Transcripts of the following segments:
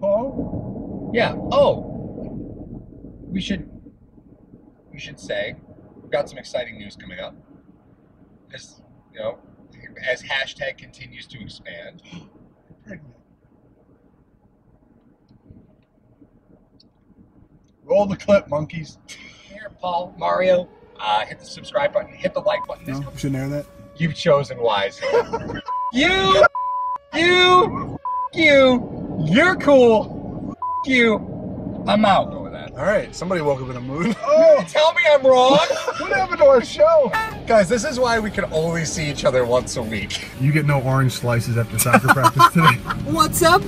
Paul? Yeah. Oh, we should we should say we've got some exciting news coming up. As you know, as hashtag continues to expand. Roll the clip, monkeys. Here, Paul, Mario, uh, hit the subscribe button, hit the like button. No, we shouldn't air that. You've chosen wisely. you, you, you, you're cool. you. I'm out. Go with that. All right, somebody woke up in a mood. Oh, tell me I'm wrong. what happened to our show? Guys, this is why we can only see each other once a week. You get no orange slices after soccer practice today. What's up?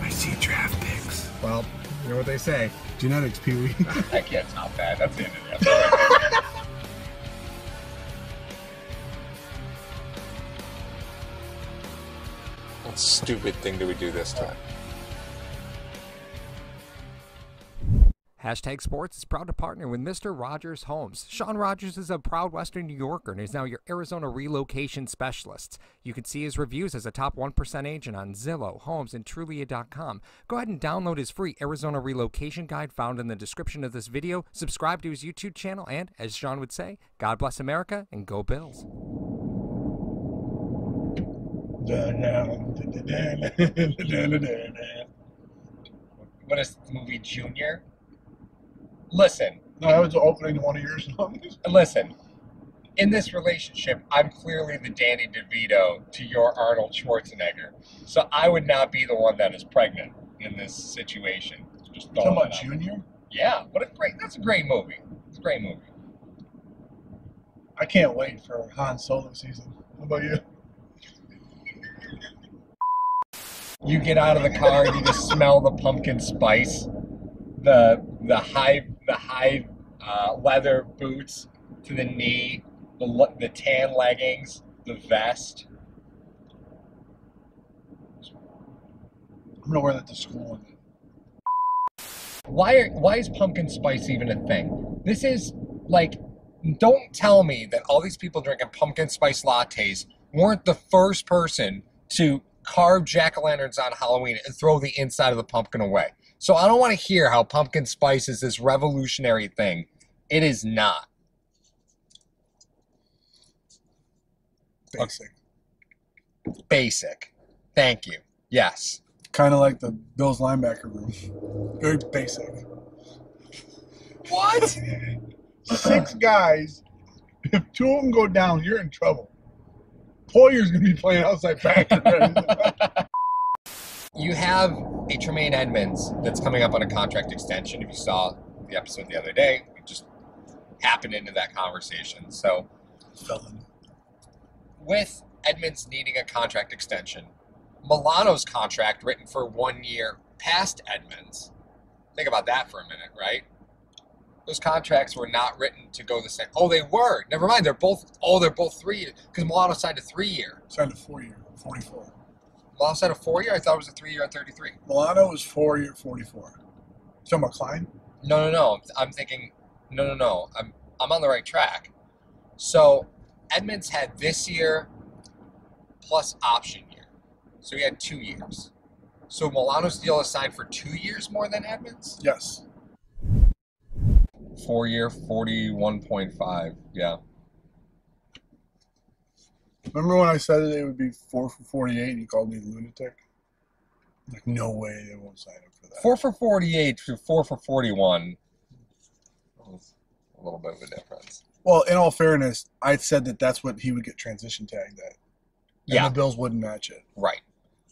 I see draft picks. Well, you know what they say. Genetics, Pee Wee. I can't top that. That's the end of the episode. What stupid thing do we do this time? Hashtag Sports is proud to partner with Mr. Rogers Homes. Sean Rogers is a proud Western New Yorker and is now your Arizona relocation specialist. You can see his reviews as a top 1% agent on Zillow, Homes, and Trulia.com. Go ahead and download his free Arizona relocation guide found in the description of this video. Subscribe to his YouTube channel, and as Sean would say, God bless America and go Bills. What is the movie Junior? Listen, No, that was the opening to one of your songs. listen. In this relationship, I'm clearly the Danny DeVito to your Arnold Schwarzenegger. So I would not be the one that is pregnant in this situation. Just Talking about. Junior? Yeah, what a great. That's a great movie. It's a great movie. I can't wait for Han Solo season. How about you? You get out of the car and you just smell the pumpkin spice, the the high the high uh, leather boots to the knee, the the tan leggings, the vest. I'm gonna wear that to school. Why are, why is pumpkin spice even a thing? This is like, don't tell me that all these people drinking pumpkin spice lattes weren't the first person to carve jack o' lanterns on Halloween and throw the inside of the pumpkin away. So I don't want to hear how pumpkin spice is this revolutionary thing. It is not. Basic. Basic. Thank you. Yes. Kind of like the Bills linebacker room. Very basic. What? Six guys. If two of them go down, you're in trouble. Poyer's gonna be playing outside backer. You have a Tremaine Edmunds that's coming up on a contract extension. If you saw the episode the other day, we just happened into that conversation. So, Felon. with Edmunds needing a contract extension, Milano's contract written for one year past Edmunds. Think about that for a minute, right? Those contracts were not written to go the same. Oh, they were. Never mind. They're both. Oh, they're both three because Milano signed a three-year. Signed a four year, 44. Milano signed a four-year. I thought it was a three-year at thirty-three. Milano was four year, 44. Talking about Klein? No, no, no. I'm thinking. No, no, no. I'm I'm on the right track. So Edmunds had this year plus option year, so he had two years. So Milano's deal is signed for two years more than Edmunds. Yes. Four year, forty-one point five. Yeah. Remember when I said that it would be four for 48 and you called me lunatic? Like, no way they won't sign up for that. Four for forty-eight to four for forty-one. A little bit of a difference. Well, in all fairness, I said that that's what he would get transition tagged at. And Yeah. the Bills wouldn't match it. Right.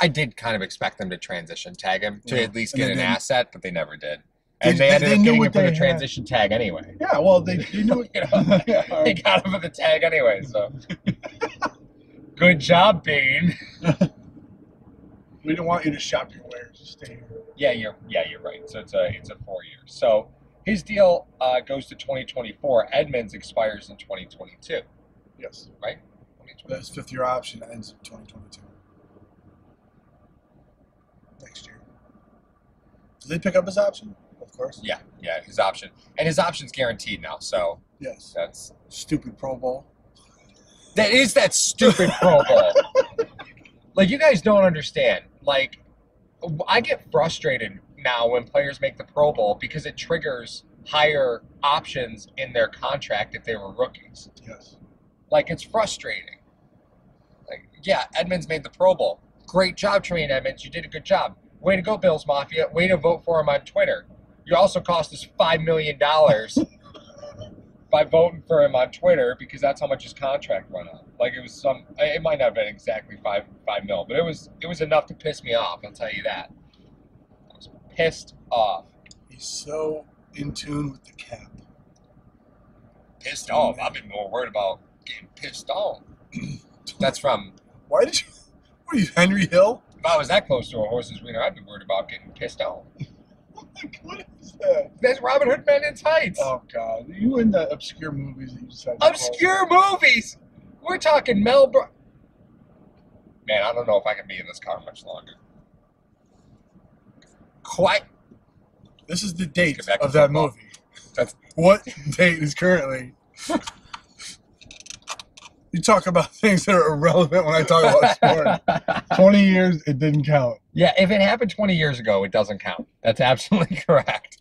I did kind of expect them to transition tag him to Yeah, at least get an didn't. asset, but they never did. And they, they- ended they up getting him for the had. transition tag anyway. Yeah, well, they, they knew You know? Yeah, they got him for the tag anyway, so. Good job, Beane. we don't want you to shop your wares. Just stay here. Yeah, you're yeah, you're right. So it's a it's a four year. So his deal uh, goes to 2024. Edmunds expires in 2022, Yes. right? His fifth year option ends in 2022. Next year. Did they pick up his option? Course. Yeah, yeah, his option and his option's guaranteed now. So Yes. that's Stupid Pro Bowl. That is that stupid Pro Bowl. like you guys don't understand. Like I get frustrated now when players make the Pro Bowl because it triggers higher options in their contract if they were rookies. Yes. Like it's frustrating. Like, yeah, Edmunds made the Pro Bowl. Great job, Tremaine Edmunds. You did a good job. Way to go, Bills Mafia. Way to vote for him on Twitter. You also cost us five million dollars by voting for him on Twitter because that's how much his contract went up. Like it was some. It might not have been exactly five five mil, but it was it was enough to piss me off. I'll tell you that. I was pissed off. He's so in tune with the cap. Pissed off. I've been more worried about getting pissed off. That's from. Why did you? What are you, Henry Hill? If I was that close to a horse's wiener, I'd be worried about getting pissed off. Like, what is that? That's Robin Hood Men in Tights. Oh God, you in the obscure movies that you to Obscure movies. We're talking Mel Br- Man, I don't know if I can be in this car much longer. Quite. This is the date Get back to of that movie. That's What date is currently? you talk about things that are irrelevant when I talk about sport. Twenty years, it didn't count. yeah, if it happened 20 years ago, it doesn't count. That's absolutely correct.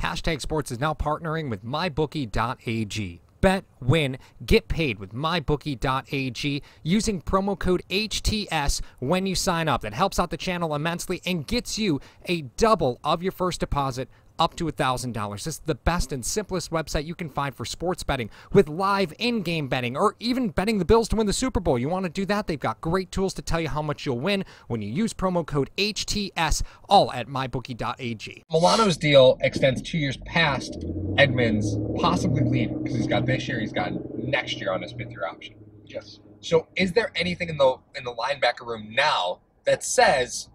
Hashtag Sports is now partnering with MyBookie.ag. Bet, win, get paid with MyBookie.ag using promo code HTS when you sign up. That helps out the channel immensely and gets you a double of your first deposit up to $1,000. This is the best and simplest website you can find for sports betting with live in game betting or even betting the Bills to win the Super Bowl. You want to do that? They've got great tools to tell you how much you'll win when you use promo code HTS, all at MyBookie.ag. Milano's deal extends two years past Edmunds possibly leaving because he's got this year, he's got next year on his fifth year option. Yes. So, is there anything in the in the linebacker room now that says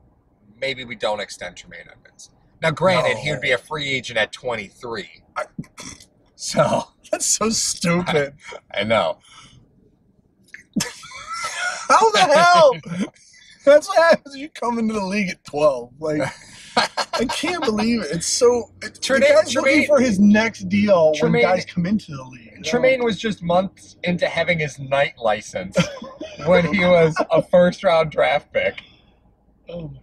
maybe we don't extend Tremaine Edmunds? Now, granted, he would be a free agent at 23. I- so That's so stupid. I know. How the hell? That's what happens you come into the league at twelve. Like I can't believe it. It's so. It, the Tremaine- looking for his next deal Tremaine- when guys come into the league. Tremaine was just months into having his night license when he was a first round draft pick. Oh my god.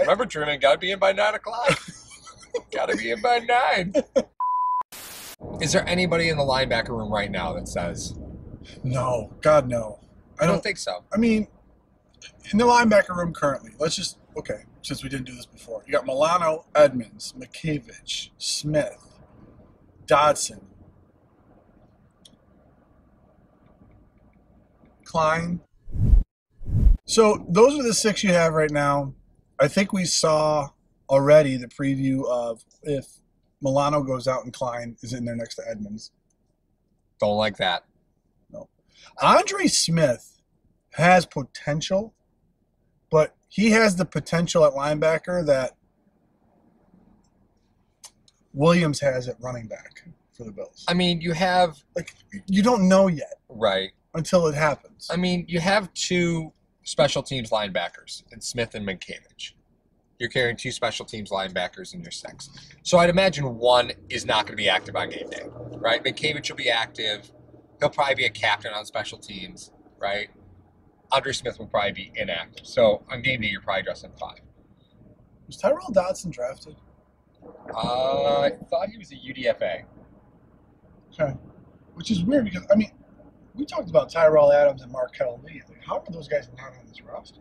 Remember, Truman, got to be in by nine o'clock. got to be in by nine. Is there anybody in the linebacker room right now that says, No, God no. I don't. think so? I mean, in the linebacker room currently, let's just okay. Since we didn't do this before, you got Milano, Edmunds, Matakevich, Smith, Dodson, Klein. So those are the six you have right now. I think we saw already the preview of if Milano goes out and Klein is in there next to Edmunds. Don't like that. No. Andre Smith has potential, but he has the potential at linebacker that Williams has at running back for the Bills. I mean, you have Like you don't know yet right. until it happens. I mean, you have two special teams linebackers in Smith and Matakevich. You're carrying two special teams linebackers in your six. So I'd imagine one is not going to be active on game day, right? Matakevich will be active. He'll probably be a captain on special teams, right? Andre Smith will probably be inactive. So on game day, you're probably dressing five. Was Tyrel Dodson drafted? Uh, I thought he was a UDFA. Okay. Which is weird because I mean, we talked about Tyrell Adams and Marquel Lee. Like, how are those guys not on this roster?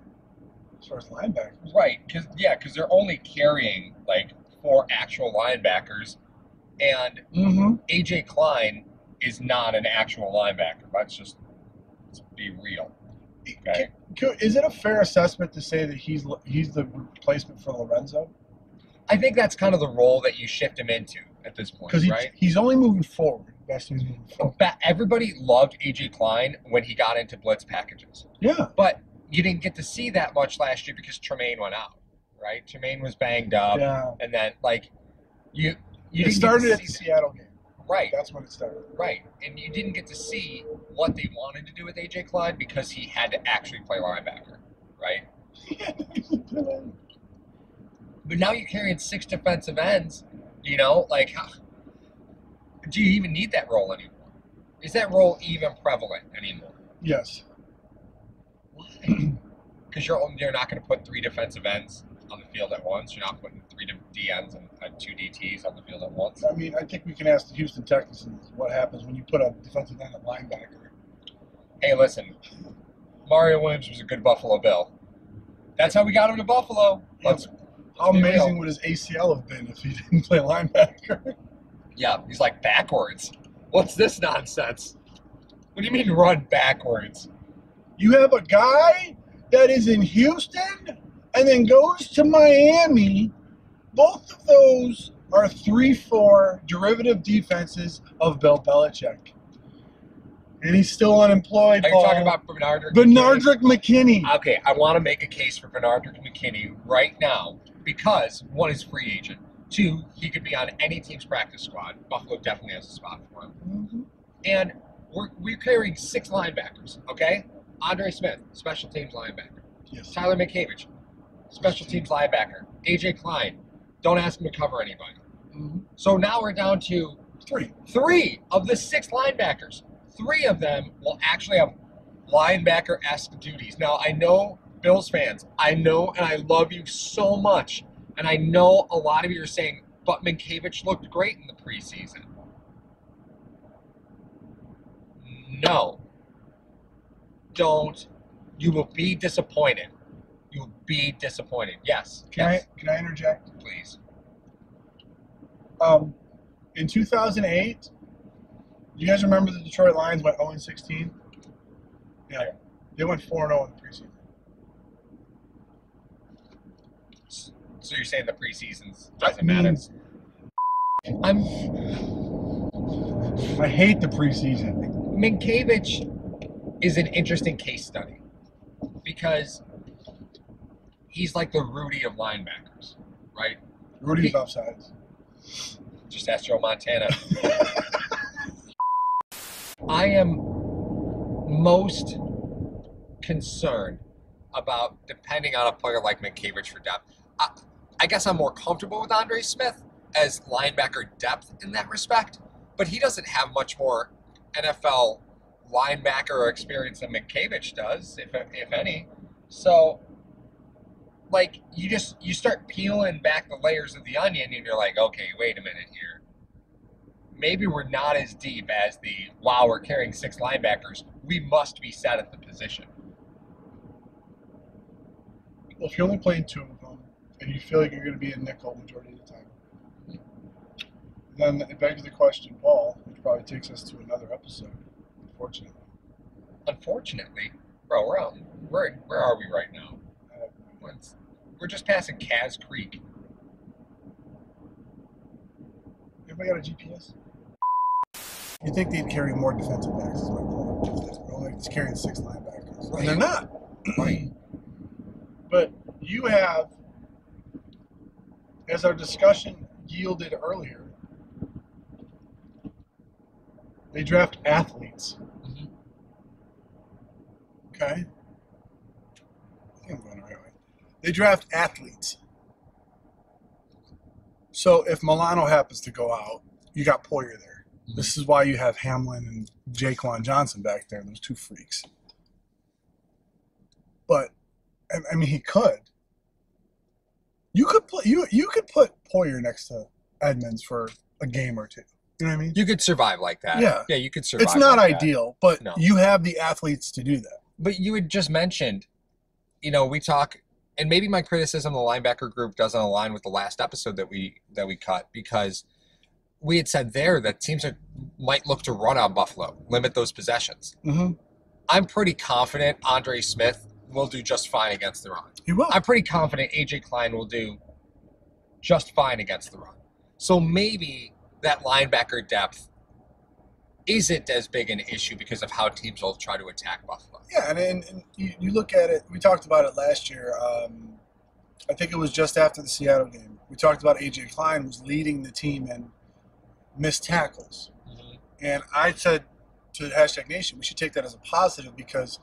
As far as linebackers. Right, because yeah, because they're only carrying like four actual linebackers, and Mm-hmm. AJ Klein is not an actual linebacker. Let's just let's be real. Okay. Is it a fair assessment to say that he's he's the replacement for Lorenzo? I think that's kind of the role that you shift him into at this point, Because he, right? he's only moving forward. Best he's moving forward. Everybody loved AJ Klein when he got into blitz packages, Yeah. but you didn't get to see that much last year because Tremaine went out, right? Tremaine was banged up, yeah. and then like you you It started at the see Seattle game. right. That's when it started. Right, and you didn't get to see what they wanted to do with AJ Klein because he had to actually play linebacker, right? But now you're carrying six defensive ends. You know, like, how, do you even need that role anymore? Is that role even prevalent anymore? yes. Why? because you're you're not going to put three defensive ends on the field at once. You're not putting three DNs and uh, two DTs on the field at once. I mean, I think we can ask the Houston Texans what happens when you put a defensive end at linebacker. Hey, listen, Mario Williams was a good Buffalo Bill. That's how we got him to Buffalo. Let's, How amazing would his ACL have been if he didn't play linebacker? yeah, he's like backwards. What's this nonsense? What do you mean run backwards? You have a guy that is in Houston and then goes to Miami. Both of those are 3 4 derivative defenses of Bill Belichick. And he's still unemployed. Are you Paul. talking about Bernard? Benardrick McKinney? Okay, I want to make a case for Bernard McKinney right now because one is free agent. Two, he could be on any team's practice squad. Buffalo definitely has a spot for him. Mhm. And we're, we're carrying six linebackers, okay? Andre Smith, special teams linebacker. Yes. Tyler Matakevich, special teams linebacker. AJ Klein, don't ask him to cover anybody. Mhm. So now we're down to Three. three of the six linebackers. Three of them will actually have linebacker esque duties. Now, I know Bills fans, I know and I love you so much. And I know a lot of you are saying, but Matakevich looked great in the preseason. No. Don't. You will be disappointed. You will be disappointed. Yes. Can yes, I can I interject? please. Um, in 2008, you guys remember the Detroit Lions went 0 16? Yeah, they went 4 0 in the preseason. So you're saying the preseasons doesn't matter? means- I'm I hate the preseason. Matakevich is an interesting case study because he's like the Rudy of linebackers, right? Rudy's He- offsides. Just ask Joe Montana. I am most concerned about depending on a player like Matakevich for depth. I, I guess I'm more comfortable with Andre Smith as linebacker depth in that respect, but he doesn't have much more NFL linebacker experience than Matakevich does, if, if any. So, like, you just you start peeling back the layers of the onion, and you're like, okay, wait a minute here. Maybe we're not as deep as the wow, we're carrying six linebackers. We must be set at the position. Well, if you're only playing two of them and you feel like you're going to be a nickel majority of the time, then it begs the question, Paul, which probably takes us to another episode, unfortunately. Unfortunately, bro, we're out. Where where are we right now? Uh, We're just passing Kaz Creek. Everybody got a GPS? You think they'd carry more defensive backs, is my point. They're only carrying six linebackers. Right. And they're not. Right. But you have, as our discussion yielded earlier, they draft athletes. Mhm. Okay? I think I'm going the right way. They draft athletes. So if Milano happens to go out, you got Poyer there. This is why you have Hamlin and Jaquan Johnson back there, those two freaks. But I mean, he could. You could put you you could put Poyer next to Edmunds for a game or two. You know what I mean? You could survive like that. Yeah. Yeah, you could survive. It's not like that. ideal, but No. you have the athletes to do that. But you had just mentioned, you know, we talk, and maybe my criticism of the linebacker group doesn't align with the last episode that we that we cut because we had said there that teams are, might look to run on Buffalo, limit those possessions. Mm-hmm. I'm pretty confident Andre Smith will do just fine against the run. He will. I'm pretty confident AJ Klein will do just fine against the run. So maybe that linebacker depth isn't as big an issue because of how teams will try to attack Buffalo. Yeah, and, and, and you, you look at it. We talked about it last year. Um, I think it was just after the Seattle game. We talked about AJ Klein was leading the team in missed tackles, and I said to hashtag Nation, we should take that as a positive because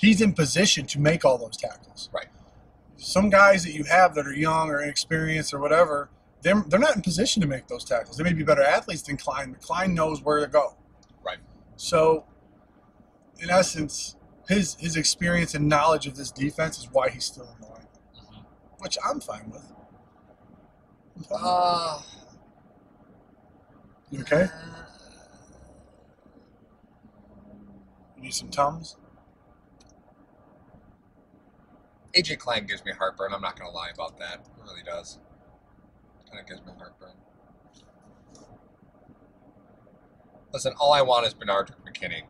he's in position to make all those tackles. Right. Some guys that you have that are young or inexperienced or whatever, they're they're not in position to make those tackles. They may be better athletes than Klein, but Klein knows where to go. Right. So, in essence, his his experience and knowledge of this defense is why he's still in the line, which I'm fine with. Uh, you okay? You need some tums. AJ Klein gives me heartburn. I'm not going to lie about that. It really does. Kind of gives me heartburn. Listen, all I want is Bernard McKinney.